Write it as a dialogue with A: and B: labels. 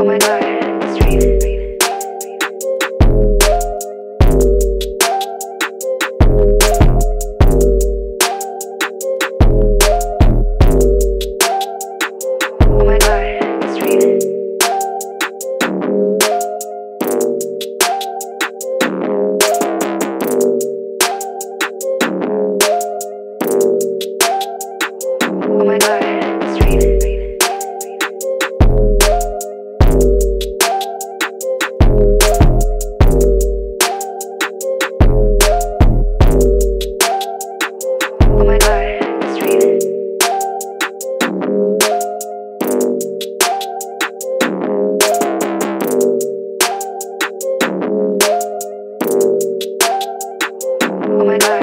A: Oh my god. Oh my god.